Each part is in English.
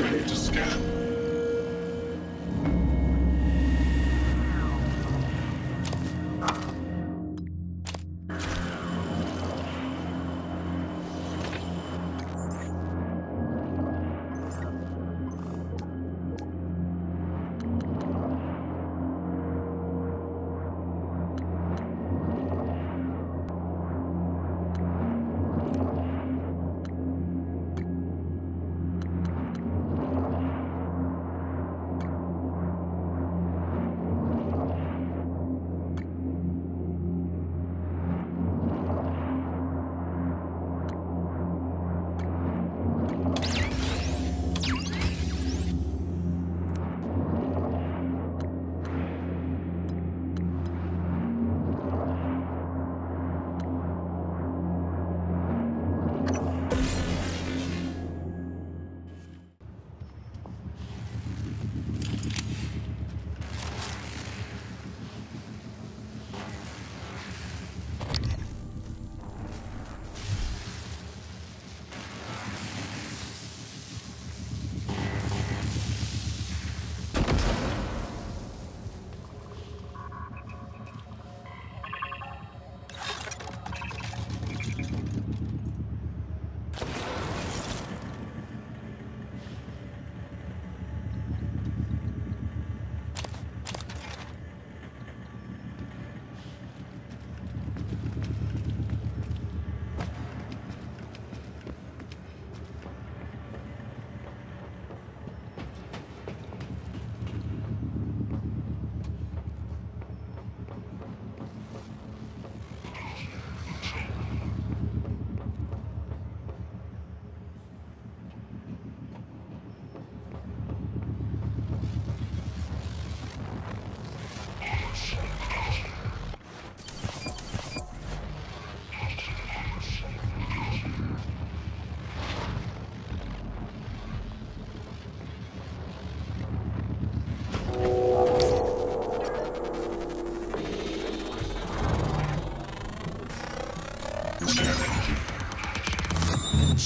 Ready to scan.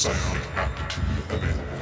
Sound aptitude available. Vital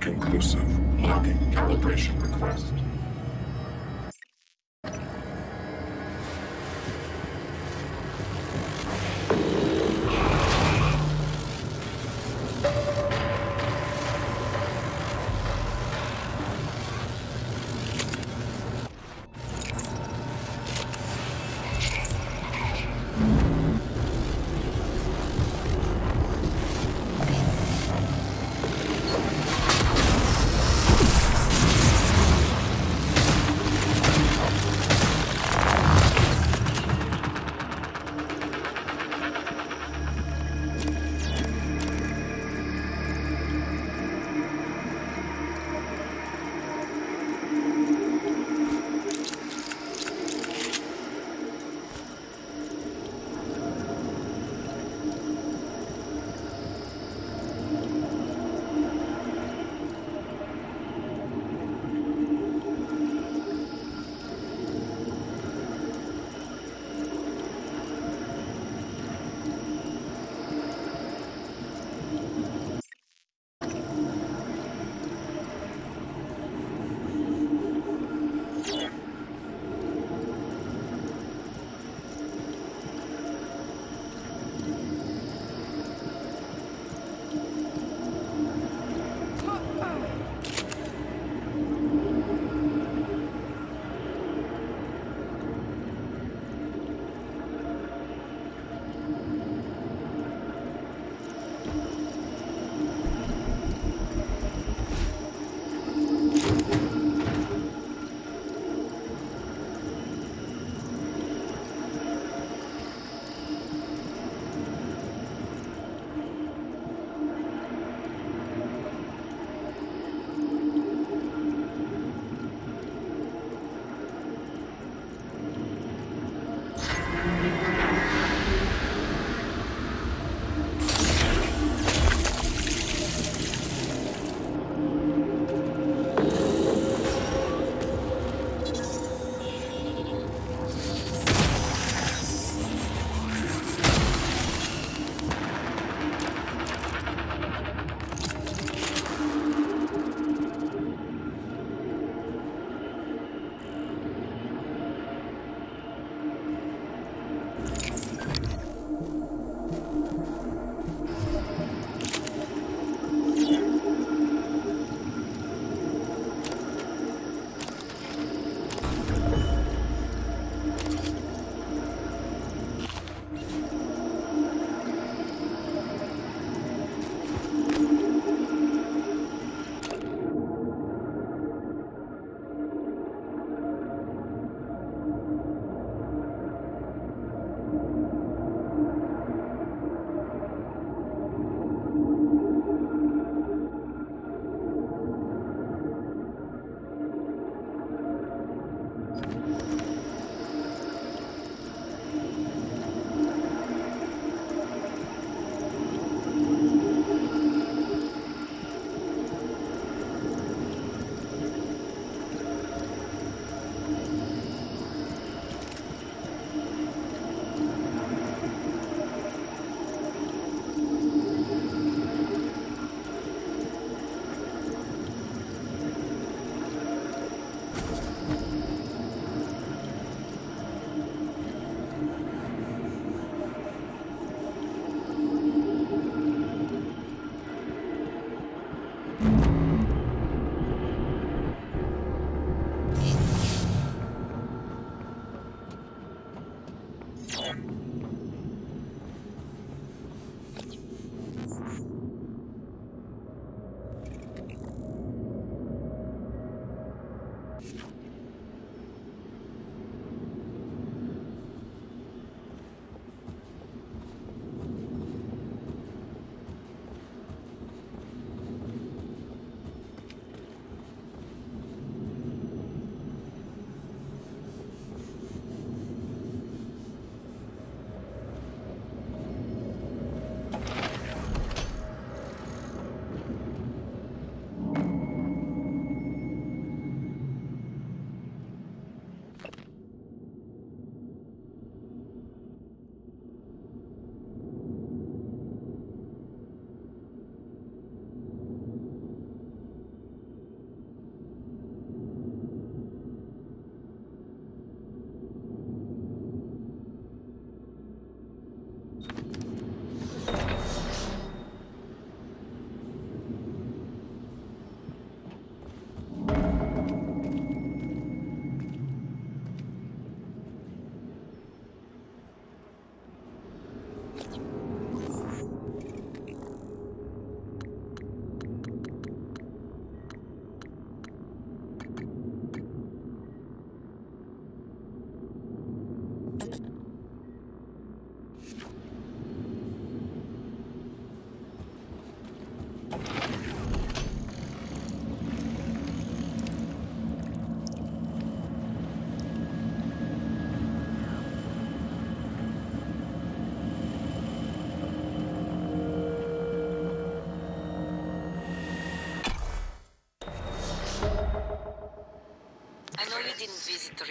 inconclusive. Logging calibration request.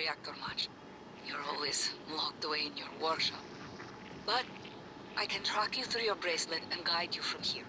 Reactor much. You're always locked away in your workshop. But I can track you through your bracelet and guide you from here.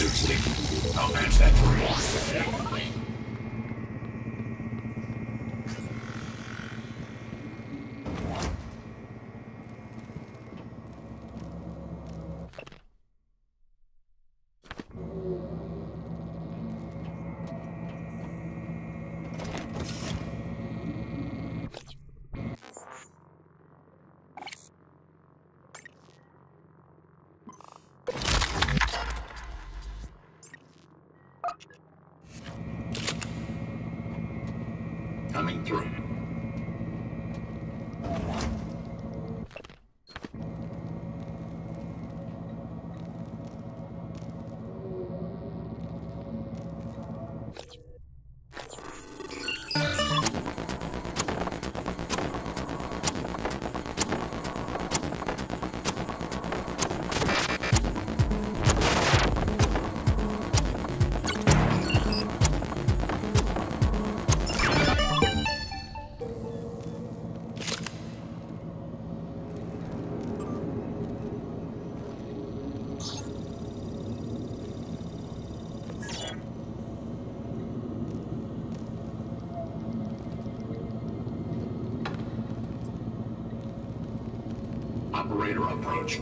Leaking. I'll manage that for you. Operator approach.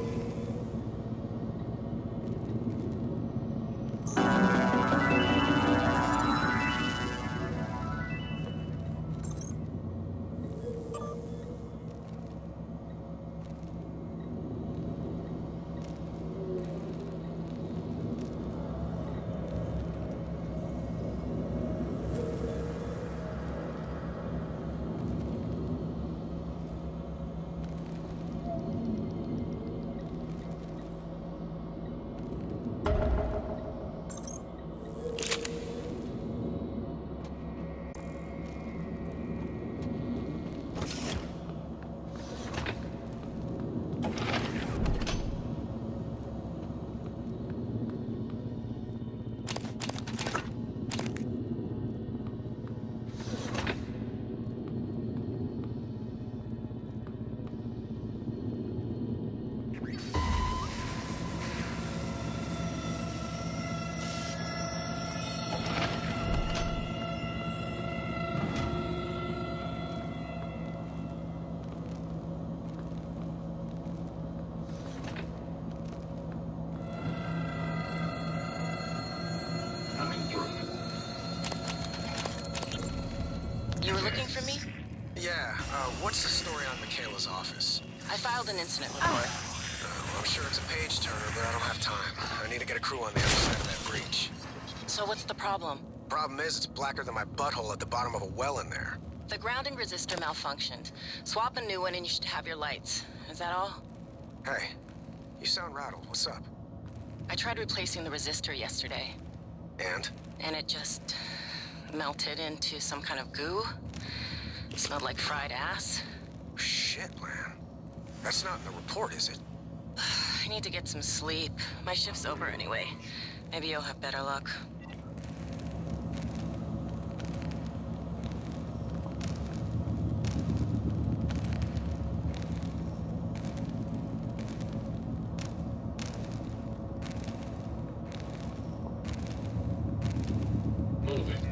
What's the story on Michaela's office? I filed an incident report. Uh, I'm sure it's a page turner, but I don't have time. I need to get a crew on the other side of that breach. So what's the problem? Problem is, it's blacker than my butthole at the bottom of a well in there. The grounding resistor malfunctioned. Swap a new one and you should have your lights. Is that all? Hey, you sound rattled. What's up? I tried replacing the resistor yesterday, And? and it just melted into some kind of goo. Smelled like fried ass. Shit, man. That's not in the report, is it? I need to get some sleep. My shift's over anyway. Maybe you'll have better luck. Moving.